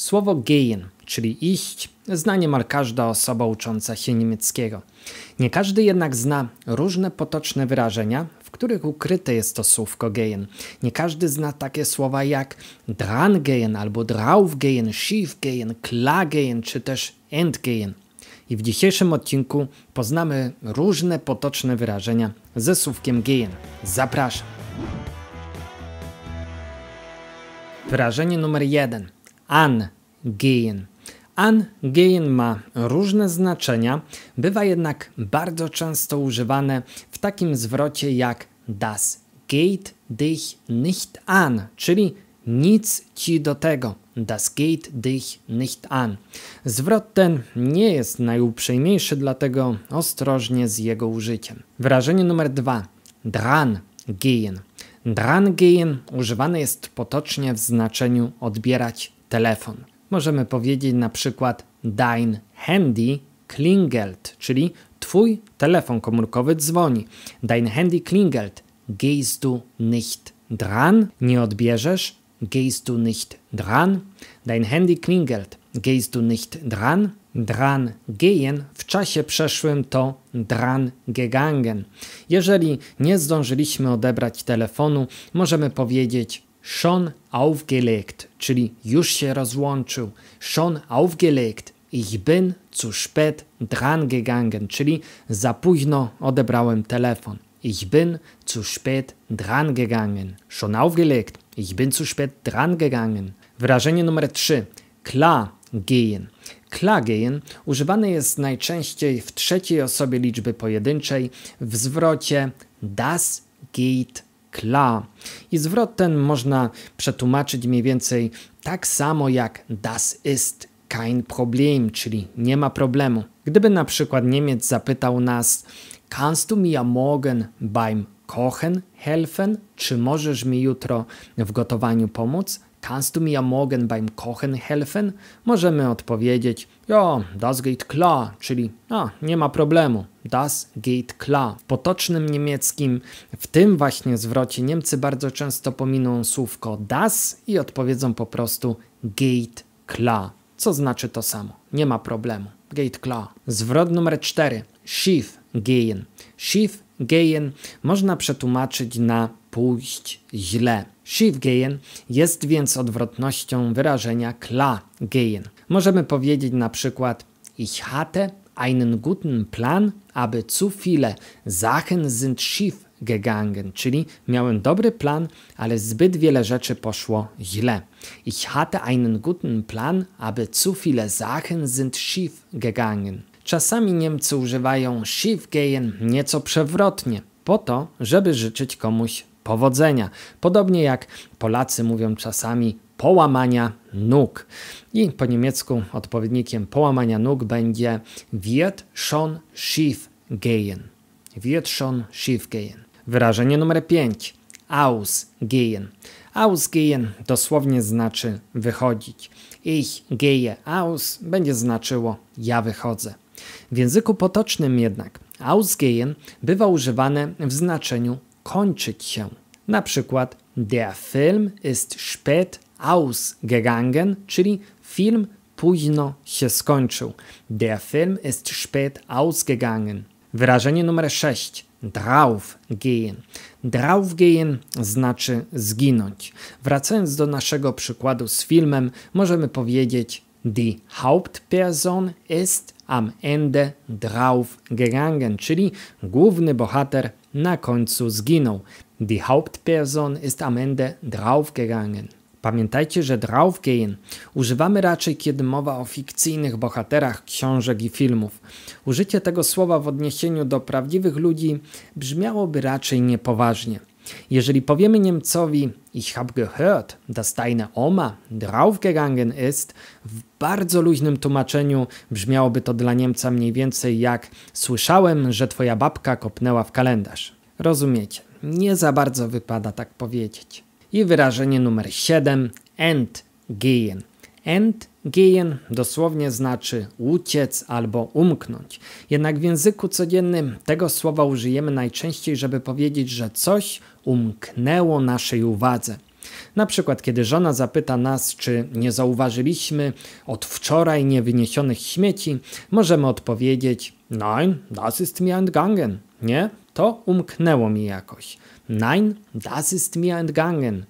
Słowo gehen, czyli iść, zna niemal każda osoba ucząca się niemieckiego. Nie każdy jednak zna różne potoczne wyrażenia, w których ukryte jest to słówko gehen. Nie każdy zna takie słowa jak drangehen albo draufgehen, schiefgehen, klagehen czy też entgehen. I w dzisiejszym odcinku poznamy różne potoczne wyrażenia ze słówkiem gehen. Zapraszam. Wyrażenie numer jeden. Angehen. Angehen ma różne znaczenia, bywa jednak bardzo często używane w takim zwrocie jak das geht dich nicht an, czyli nic ci do tego. Das geht dich nicht an. Zwrot ten nie jest najuprzejmiejszy, dlatego ostrożnie z jego użyciem. Wyrażenie numer dwa. Dran gehen. Dran gehen używane jest potocznie w znaczeniu odbierać telefon. Możemy powiedzieć na przykład dein Handy klingelt, czyli twój telefon komórkowy dzwoni. Dein Handy klingelt. Gehst du nicht dran? Nie odbierzesz? Gehst du nicht dran? Dein Handy klingelt. Gehst du nicht dran? Dran gehen w czasie przeszłym to dran gegangen. Jeżeli nie zdążyliśmy odebrać telefonu, możemy powiedzieć schon aufgelegt, czyli już się rozłączył. Schon aufgelegt. Ich bin zu spät dran gegangen, czyli za późno odebrałem telefon. Ich bin zu spät dran gegangen. Schon aufgelegt. Ich bin zu spät dran gegangen. Wyrażenie numer 3. Klar gehen. Klar gehen używane jest najczęściej w trzeciej osobie liczby pojedynczej w zwrocie das geht klar. I zwrot ten można przetłumaczyć mniej więcej tak samo jak das ist kein Problem, czyli nie ma problemu. Gdyby na przykład Niemiec zapytał nas, kannst du mir morgen beim Kochen helfen? Czy możesz mi jutro w gotowaniu pomóc? Kannst du mir morgen beim Kochen helfen? Możemy odpowiedzieć, ja, das geht klar, czyli a, nie ma problemu. Das geht klar. W potocznym niemieckim, w tym właśnie zwrocie Niemcy bardzo często pominą słówko das i odpowiedzą po prostu geht klar. Co znaczy to samo? Nie ma problemu. Geht klar. Zwrot numer 4. Schief gehen. Schief gehen można przetłumaczyć na pójść źle. Gehen jest więc odwrotnością wyrażenia klar gehen. Możemy powiedzieć na przykład Ich hatte einen guten Plan, aber zu viele Sachen sind schief gegangen, czyli miałem dobry plan, ale zbyt wiele rzeczy poszło źle. Ich hatte einen guten Plan, aber zu viele Sachen sind schief gegangen. Czasami Niemcy używają schief gehen nieco przewrotnie, po to, żeby życzyć komuś powodzenia. Podobnie jak Polacy mówią czasami połamania nóg. I po niemiecku odpowiednikiem połamania nóg będzie wird schon schief gehen. Wird schon schief gehen. Wyrażenie numer 5. Ausgehen. Ausgehen dosłownie znaczy wychodzić. Ich gehe aus będzie znaczyło ja wychodzę. W języku potocznym jednak ausgehen bywa używane w znaczeniu kończyć się. Na przykład der Film ist spät ausgegangen, czyli film późno się skończył. Der Film ist spät ausgegangen. Wyrażenie numer 6. Draufgehen. Draufgehen znaczy zginąć. Wracając do naszego przykładu z filmem, możemy powiedzieć Die Hauptperson ist am Ende draufgegangen, czyli główny bohater na końcu zginął. Die Hauptperson ist am Ende draufgegangen. Pamiętajcie, że draufgehen używamy raczej, kiedy mowa o fikcyjnych bohaterach książek i filmów. Użycie tego słowa w odniesieniu do prawdziwych ludzi brzmiałoby raczej niepoważnie. Jeżeli powiemy Niemcowi, ich habe gehört, dass deine Oma draufgegangen ist, w bardzo luźnym tłumaczeniu brzmiałoby to dla Niemca mniej więcej jak słyszałem, że twoja babka kopnęła w kalendarz. Rozumiecie, nie za bardzo wypada tak powiedzieć. I wyrażenie numer 7, entgehen. Entgehen dosłownie znaczy uciec albo umknąć. Jednak w języku codziennym tego słowa użyjemy najczęściej, żeby powiedzieć, że coś umknęło naszej uwadze. Na przykład, kiedy żona zapyta nas, czy nie zauważyliśmy od wczoraj niewyniesionych śmieci, możemy odpowiedzieć: Nein, das ist mir entgangen. Nie, to umknęło mi jakoś. Nein, das ist mir entgangen.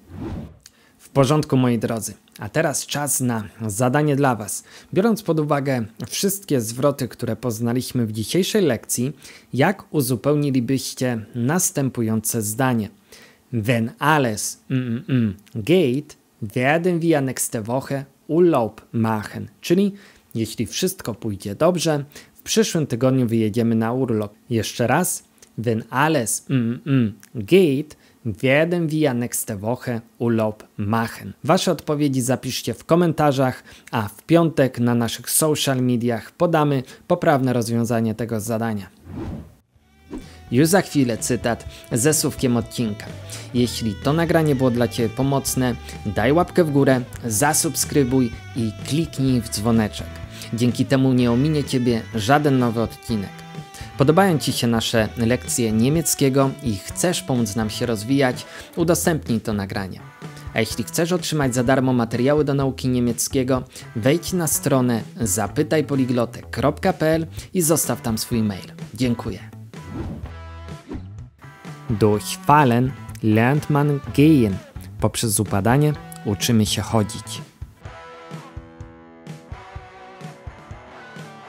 W porządku, moi drodzy. A teraz czas na zadanie dla Was. Biorąc pod uwagę wszystkie zwroty, które poznaliśmy w dzisiejszej lekcji, jak uzupełnilibyście następujące zdanie? Wenn alles mm, mm, mm, geht, werden wir nächste Woche Urlaub machen. Czyli jeśli wszystko pójdzie dobrze, w przyszłym tygodniu wyjedziemy na urlop. Jeszcze raz. Wenn alles mm, mm, geht, werden wir nächste Woche Urlaub machen. Wasze odpowiedzi zapiszcie w komentarzach, a w piątek na naszych social mediach podamy poprawne rozwiązanie tego zadania. Już za chwilę cytat ze słówkiem odcinka. Jeśli to nagranie było dla Ciebie pomocne, daj łapkę w górę, zasubskrybuj i kliknij w dzwoneczek. Dzięki temu nie ominie Ciebie żaden nowy odcinek. Podobają Ci się nasze lekcje niemieckiego i chcesz pomóc nam się rozwijać, udostępnij to nagranie. A jeśli chcesz otrzymać za darmo materiały do nauki niemieckiego, wejdź na stronę zapytajpoliglotek.pl i zostaw tam swój mail. Dziękuję. Durch Fallen lernt man gehen. Poprzez upadanie uczymy się chodzić.